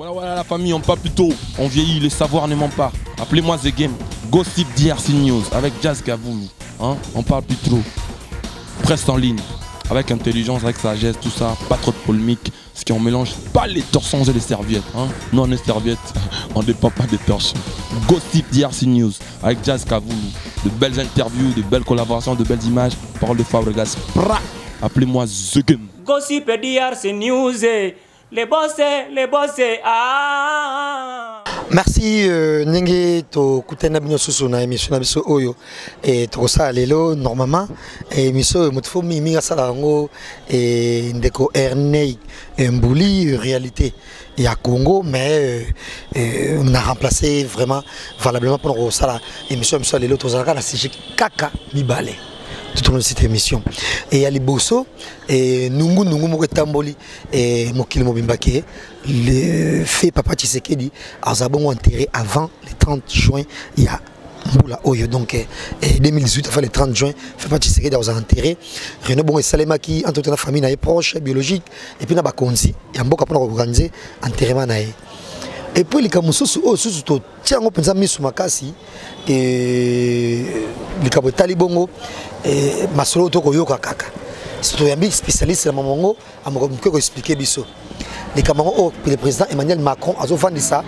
Voilà, voilà, la famille, on parle plus tôt. On vieillit, les savoirs ne mentent pas. Appelez-moi The Game. Gossip DRC News avec Jazz Gavoulou. Hein? On parle plus trop. Presse en ligne. Avec intelligence, avec sagesse, tout ça. Pas trop de polémique. Ce qui on mélange pas les torsons et les serviettes. Hein? Nous, on est serviettes. On dépend pas des torsions. Gossip DRC News avec Jazz Gavoulou. De belles interviews, de belles collaborations, de belles images. Parole de Fabregas. Appelez-moi The Game. Gossip DRC News. Les bossés, les bossés. Ah. merci euh, émission na biso oyo e, tokosala lelo normalement e, yango e, ndeko ernei mbuli réalité ya congo mais euh, euh, na remplacé vraiment valablement na sujet kaka mibale totourne cette émission. E ya liboso nungu nungu moko etamboli mokili mobimba ke le fait papa tshisekedi azala bongo enterré avant le 30 juin ya mbula oyo. Donc eh, eh, 2018 enfin le 30 juin fait papa tshisekedi azala enterré réunion bongo esalemaki entre na famille na ye proche biologique et puis na bakonzi ya mboka mpona koorganize enterrement na ye epuis likambo mosusu oyo susu totia yango mpenza miso makasi eh, likambo etali bongo eh, masolo oyo tokoyoka kaka toyambi spécialiste na mamongo amokoke koexplike biso likambo yango oyo le président emmanuel macron azovandisa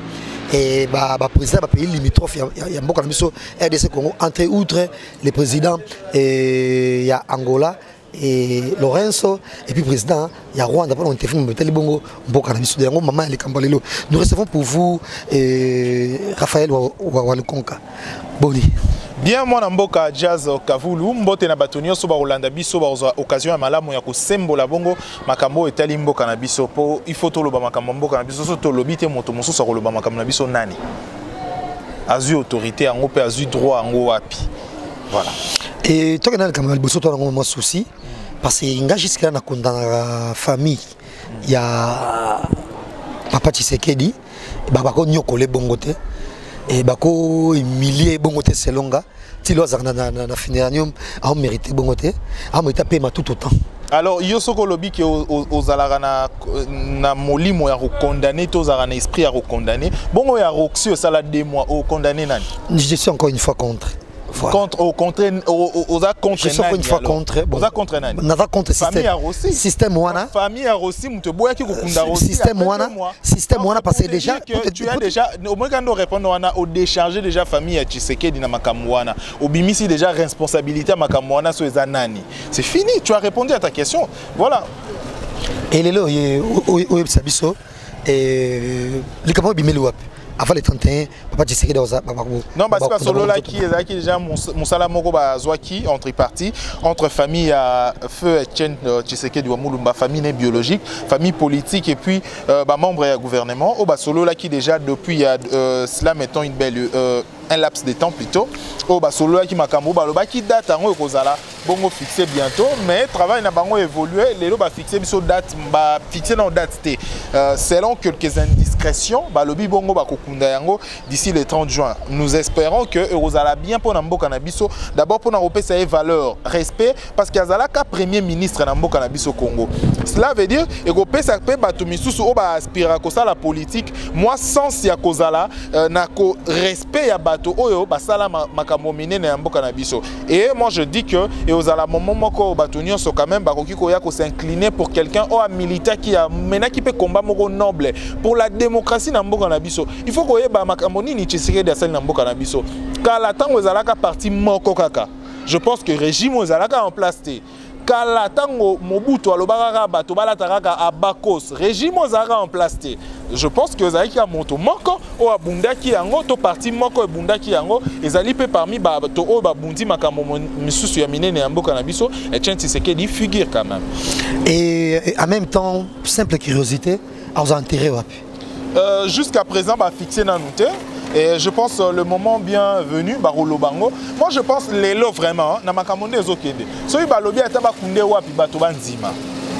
eh, baprésident ya bapays limitrophe ya, mboka na biso rdc congo entre outre le président eh, ya angola et Lorenzo et puis président il y a Rwanda pendant interview meteli bongo mboka na biso yango mama ya likambo lelo nous recevons pour vous eh, Raphaël Walukonka boni bien mwana mboka jazz kavulu mbote na bato nyonso bakolanda biso bakozwa occasion ya malamu ya kosembola bongo makambo oyo etali mboka na biso. Mpo ifo toloba makambo ya mboka na biso. So tolobi te moto mosusu akoloba makambo na biso nani? Azwi autorité yango mpe azwi droit yango wapi voilà. Et tokenda likambo ya liboso to nango mwa souci parce que nga jusque là nakondana famille. Ya papa tshisekedi bakonyokola ebongo te e bakohumilie ebongo te selonga tilo azalaka na, na, na funeranium aomérite te apema tout autant. Alors yo soki olobi ke ozalaka na, na molimo ya kokondane to ozalaka na esprit ya kokondane bongo ya roxy osala deux mois okondane nani? Je suis encore une fois contre Voilà. Contre, au contre, au, au, contre je une fois contre bon. contre nani. Naza contre famille ya Rossi système wana famille ya Rossi mutu boyaki kokunda Rossi système wana système wana parce que déjà que tu as déjà au moins quand on répond wana au décharger déjà famille ya Tshisekedi na makambo wana. Obimisi déjà responsabilité makambo wana so eza nani. C'est fini tu as répondu à ta question. Voilà. Et lelo oyebisa biso. Likambo obimeli wapi avant le 31 papa tshisekedi non parce que basololaki ezalaki déjà mosala moko bazwaki entre parti entre famille ya feu etienne tshisekedi wa mulumba famille ne biologique famille politique et puis euh, bamembre ya gouvernement. Oyo basololaki déjà depuis ya euh, cela mettons une belle euh, un laps de temps plutôt. Oyo basololaki makambo oyo balobaki date yango ekozala bongo fixé bientôt mais travail na bango évolué. Lelo bafixe biso date bafixe na date te euh, selon quelques indiscrétions balobi bongo bakokunda yango d'ici le 30 juin. Nous espérons que ekozala bien mpona mboka na biso d'abord mpona kopesa ye valeur respect parce que azalaka premier ministre na mboka na biso congo. Cela veut dire ekopesa mpe bato misusu oyo baaspiraka kosala politique. Moi sens ya kozala euh, na ko respect ya bato oyo basala makambo minene ya mboka na biso et moi je dis que eozala moment moko oyo bato nyonso quand même bakoki koya kosincliner pour quelqu'un oyo amilitaki amenaki mpe komba moko noble. Pour la démocratie na mboka na biso il faut koyeba makambo nini tshisekedi asali na mboka na biso? Kala ntango ezalaka parti moko kaka je pense que régime oyo ezalaka en place te. Kala ntango mobutu alobaka kaka bato balata kaka abakos régime oyo ezalaka en place te. Je pense que ezalaki ya moto moko oyo abundaki yango to parti moko ebundaki yango ezali mpe parmi bato oyo babundi makambo misusu ya minene ya mboka na biso etienne tshisekedi figure quand même. Et en même temps simple curiosité aza enterré wapi. Euh, jusqu'à présent bafixé nanu te Et je pense euh, le moment bien venu, Barolo Bango. Moi, je pense les lots vraiment, na makamone ezokende. So i balobi ata bakunde wapi bato banzima.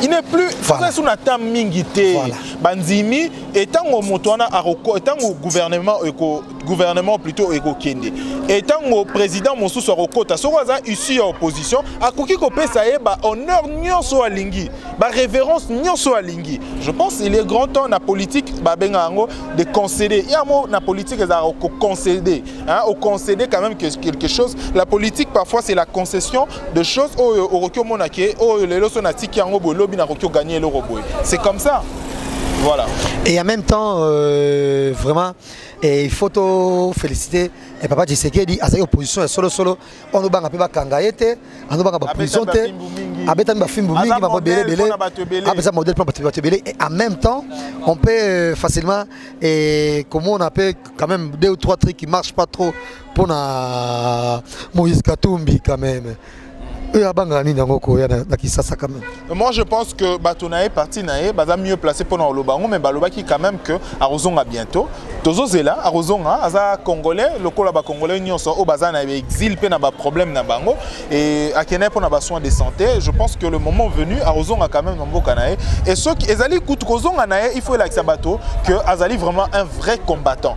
Il n'est plus voilà. sous nata mingi te. Voilà. Banzimi etango moto wana aroko etango gouvernement eko gouvernement plutôt ekokende. Etango président mosusu akokota soki aza issu ya opposition akoki kopesa ye bahonneur nyonso alingi. Barévérence nyonso alingi. Je pense il est grand temps na politique babenga yango de concéder. Yamo na politique ezalaka koconcéder oconcéder quand même quelque chose. La politique parfois c'est la concession de choses. Oyo okoki omona ke oyo lelo so natiki yango boye lobi nakoki oganye eloko boye c'est comme ça voilà. Et en même temps euh, vraiment et il faut te féliciter. Et papa Tshisekedi azali opposition ya solo solo. On obanga mpe bakanga ye te anobanga baprison te abetami bafimbu mingi. bango ebele. Ebele apesa modèle mpo bato ebele. Et en même temps on peut euh, facilement et komona mpe quand même deux ou trois trucs qui marchent pas trop mpona Moïse Katumbi quand même moi je pense que bato na ye parti na ye baza mieux placé mpona koloba yango mais balobaki quand même que akozonga bientôt. Tozozela akozonga aza congolais lokola bacongolais nyonso oyo baza na exil mpe na baproblème na bango et akende mpona basoin de santé. Je pense que le moment venu akozonga quand même na mboka na ye. Et soki ezali kutu kozonga na ye il faut elakisa bato que azali vraiment un vrai combattant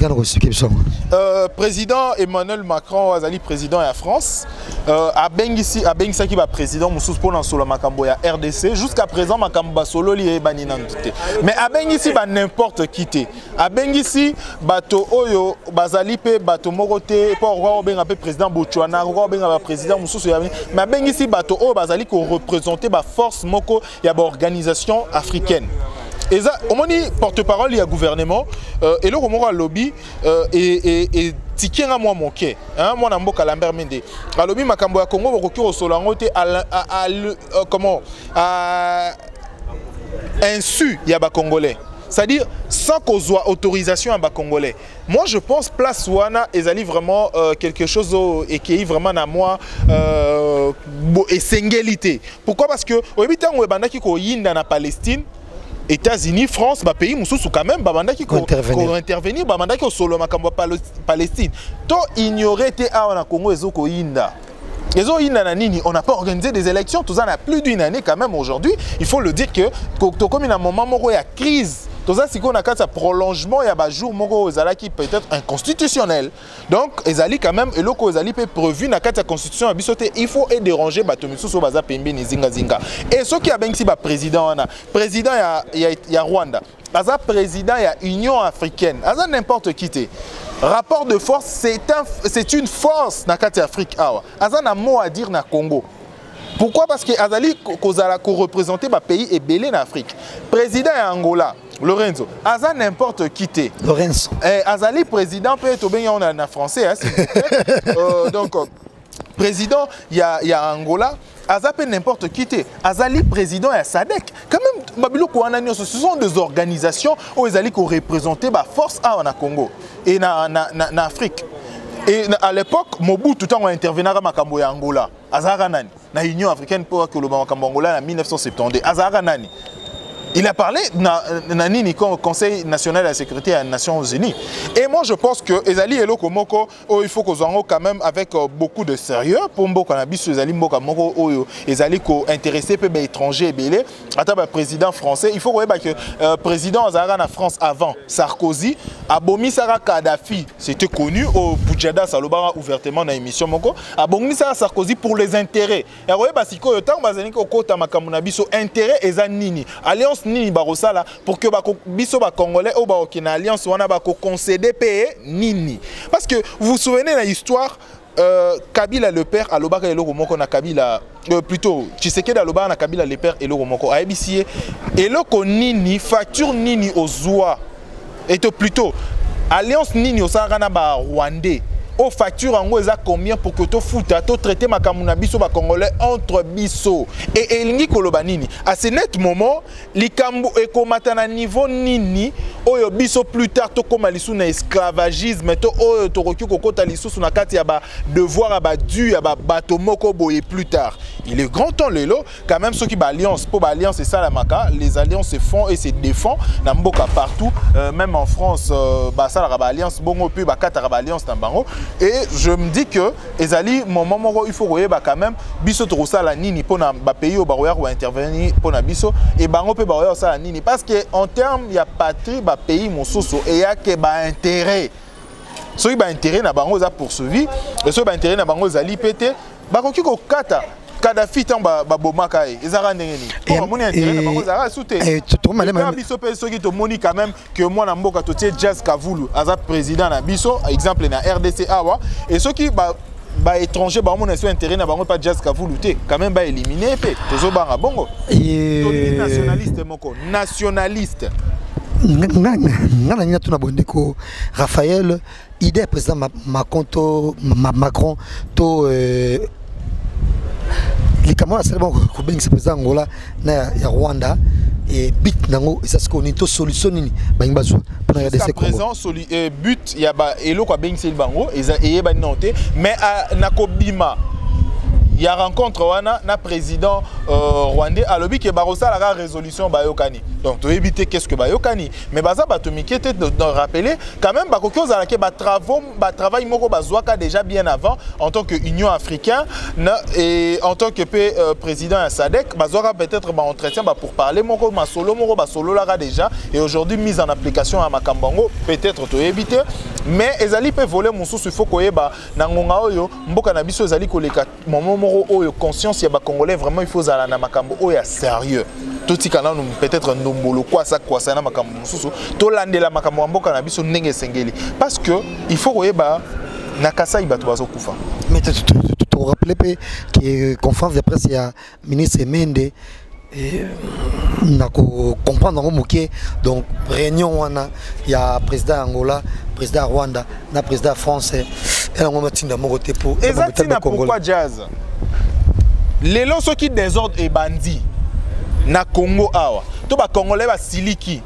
yango président emmanuel macron azali président ya france euh, abengisi abengisaki baprésident mosusu mpona solo makambo ya rdc jusqu'à présent makambo basololi eyebani nanu te mais abengisi banimporte qui te. Abengisi bato oyo bazali mpe bato moko te mpo akoka kobenga mpe président botswana akoka kobenga baprésident mosusu mais abengisi bato oyo bazali koreprésente baforce moko ya baorganisation africaine eza omoni porte-parole ya gouvernement euh, eloko moko alobi euh, etiki nga mwa moke mwana mboka lambert mende. Alobi makambo ya congo bakoki kosola yango te comment insu ya bacongolais c'est-à-dire sans kozwa autorisation ya bacongolais moi je pense place wana ezali vraiment euh, quelque chose oyo ekei vraiment na mwa euh, esengeli te. Pourquoi? Parce que oyebi ntango ebandaki koyinda na palestine états-unis france bapays mosusu quand même babandaki kointervenir babandaki kosolola makambo ya palestine. To ignore te awa na congo ezokoyinda ezoyinda na nini? On n'a pas organisé des élections toza na plus d'une année quand même aujourd'hui. Il faut le dire que tokomi na moment moko ya crise toza sikoyo na kati ya prolongement ya bajour moko oyo ezalaki peut-être inconstitutionnel. Donc ezali quand même eloko oyo ezali mpe prévu na kati ya constitution ya biso te. Il faut edéranger bato misusu oyo baza pembeni zingazinga. E soki abengisi baprésident wana président ya, ya, ya rwanda aza président ya union africaine. Aza n'importe qui te. Rapport de force c'est un, une force na kati ya afrique awa. Aza na mot à dire na congo pourquoi? Parce que azali kozala koreprésente bapays ebele na afrique. Président ya angola. Lorenzo aza n'importe qui te lorenzo. Eh, azali président mpe tobengi yango na français hein, euh, donc président ya, ya angola. Aza n'importe qui te azali président ya sadek. Quand même babiloko wana ce sont des organisations oyo ezali koreprésente baforce awa na congo. Et na, na, na, na afrique. Et à l'époque mobutu ntango aintervenaka makambo ya angola. Azalaka nani na union africaine mpo akoloba makambo angola na 1972 azalaka nani Il a parlé Nani Conseil national de la sécurité des Nations Unies. Et moi je pense que Ezali et Lokomoko, oh, il faut soit quand même avec beaucoup de sérieux pour Mboka Nabisu Ezali Mboka Moko oh, Ezali ko intéressé peu étranger belé. Attends bah, président français, il faut que le euh, président Azara en France avant Sarkozy, Abomi Sara Kadhafi, c'était connu au Boudjada Salobara ouvertement dans l'émission Moko. Abomi Sara Sarkozy pour les intérêts. Et ouais bah siko yo tant bazani ko kota makamuna biso intérêt ezanini. Alliance nini bakosala pour que biso bacongolais oyo baoke na alliance wana bakoconcéder mpe nini? Parce que vous vous souvenez na histoire euh, kabila le père alobaka eloko moko na kabila euh, plutôt tshisekedi alobaka na kabila le père eloko moko ayebisi ye eloko nini facture nini ozwa? Eto plutôt alliance nini osalaka na barwandais o facture yango eza combien pour que tofuta totraite makambo na biso bacongolais entre biso. E elingi koloba nini? À ce net moment likambo ekomata na niveau nini? Oyo biso plus tard tokóma lisusu na esclavagisme to oyo tokoki kokɔta lisusu na kati ya badevoir ya badu ya babato moko boye plus tard. Il est grand temps lelo quand même soki baalliance mpo baalliance esalamaka les alliances se font et se défend na mboka partout euh, même en france euh, basalaka baalliance bongo mpe bakataka baalliance na bango et je me dis que ezali moment moko il faut koyeba quand même biso tokosala nini mpona bapays oyo bakoya kointervenir mpona biso. E bango mpe bakoya kosala nini. Parce que en terme ya patrie bapays mosusu. Eyake baintérêt soki baintérêt na bango eza poursuivi. Soki baintérêt na bango ezali mpe te bakoki kokata kadafi ntango babomaka ye ezalaka ndenge nini? Mpo bamoni intérêt na bango ezalaka su te biso mpe soki tomoni quand même ke mwana mboka totie jazz kavulu aza président na biso exemple na rdc awa e soki baétranger baomona so intérêt na bango mpa jazz kavulu te quand même baélimine mpe tozobanga bongo. Nationaliste moko nationaliste. Nga na nini tuna bondeko raphaël idée ya président macron to macron to euh, likambo wana asali bango kobengisa président angola na ya rwanda. E but nango eza sikoyo nini? To solution nini balingi bazwa mpona rdc présent but ya eloko bango eyebani nano te mais na kobima ya rencontre wana na président euh, rwandais alobi ke bakosalaka résolution bayokani. Donc toyebi te qu'est ce que bayokani? Mais baza bato mike te rappeler quand même bakoki ozala ke batravail moko bazwaka déjà bien avant en tant que union africain na, et en tant que euh, président ya sadek bazwaka peut-être baentretien bapourparler moko masolo moko basololaka déjà et aujourd'hui mise en application ya makambo peut-être toyebi te. Mais ezali mpe volet mosusu il faut koyeba. Na ngonga oyo mboka na biso ezali koleka moment moko oyo conscience ya bacongolais vraiment il faut ozala na makambo oyo ya sérieux. Totika nanu peut-être ndombolo kwasa kwasa na makambo mosusu tolandela makambo ya mboka na biso ndenge esengeli. Parce que il faut koyeba na kasai bato bazokufa. Mais torappele mpe ke conférence de presse ya ministre mende na comprendre yango moke. Donc réunion wana ya président ya angola président ya rwanda na président ya france elango matinda moko te po eza ntina pourquoi jazz? Lelo soki désordre ebandi na congo awa to bacongolais basiliki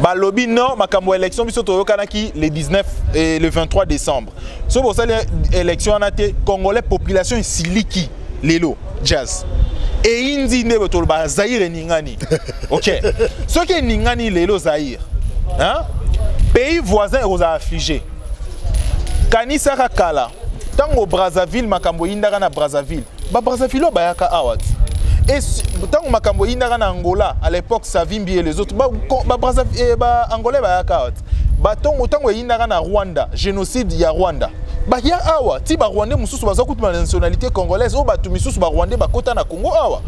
balobi non makambo ya élection biso toyokanaki le 19 et le 23 décembre. Soki bosali élection wana te congolais population esiliki lelo jazz. Eyindi nde toloba zaire eningani ok. Soki eningani lelo zaire pays voisin ekozala affligé. Kanisaka kala ntango brazzaville makambo eyindaka na brazzaville babrazzaville oyo bayaka awa ti. Ntango makambo eyindaka na angola à l'époque savimbi et les autres. Baangolais bayaka awa ti. Batongo ntango eyindaka na rwanda génocide ya rwanda. Baya awa ti barwandais mosusu baza kutuma na nationalité congolaise oyo bato misusu barwandais bakota na congo awa.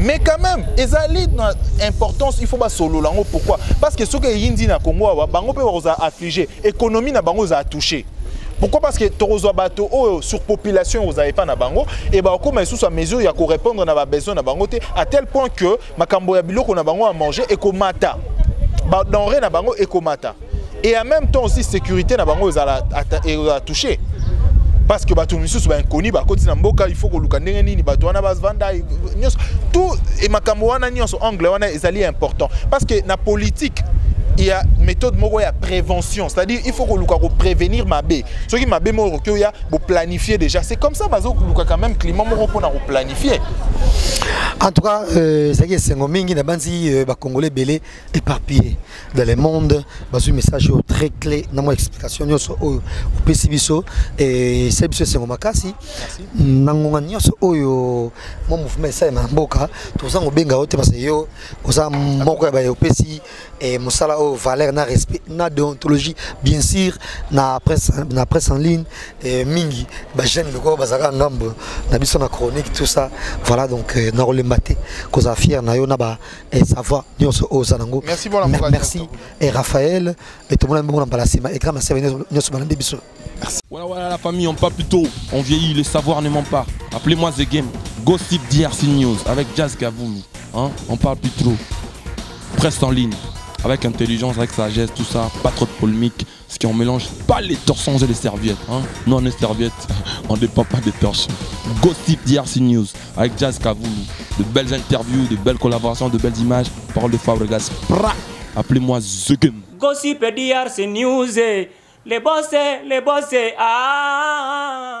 Mais quand même ezali na importance il faut basolola yango. Pourquoi? Parce que soki eyindi na congo awa bango mpe bakozala affligé. Économie na bango ezala touché pourquoi parce que tokozwa bato oyo surpopulation ozala epa na bango e bakokóma lisusu ya mesure ya korépondre na babesoin na bango te à tel point que makambo ya biloko na bango ya manger ekomata badenré na bango ekomata et en même temps aussi sécurité na bango ezala touché parce que bato misusu bainconi bakoti na mboka il faut koluka ndenge nini bato wana bavanda nyonso. Tout makambo wana nyonso angle wana ezali important. Parce que na politique il y a méthode moko ya prévention. C'est-à-dire il faut koluka koprévenir mabe soki mabe moko okoki oya boplanifier déjà. C'est comme ça bazokoluka quand même climat moko mpona koplanifier en tout cas ezalaki esengo mingi na banzi bacongolais ebele éparpillé dans le monde message très clé na mwa explication. Nyonso oyo opesi biso esali biso esengo makasi. Na ngonga nyonso oyo mwa mouvement esalema na mboka. Toza kobenga yo te parce que yo oza moko ya baye opesi mosala oyo valeur na respect na déontologie bien sûr na presse, na presse en ligne mingi. Bajeune lokoko bazalaka ngambo na biso na chronique tout ça. Voilà donc na kolemba te kozala fier na yo na basavoir nyonso oyo oza nango. Merci et raphaël mbongo na mbala Voilà, voilà la famille, on parle plus tôt, on vieillit, le savoir ne ment pas. Appelez-moi The Game, Gossip DRC News avec Jazz Gavoumi. Hein? On parle plus trop. Presse en ligne, avec intelligence, avec sagesse, tout ça, pas trop de polémique. Ce qui on mélange pas les torsons et les serviettes. Hein? Nous on est serviettes, on dépend pas des torches. Gossip DRC News avec Jazz Gavoumi. De belles interviews, de belles collaborations, de belles images. Parole de Fabregas. Appelez-moi The Game. Gossip DRC News. Les boss, les boss, ah.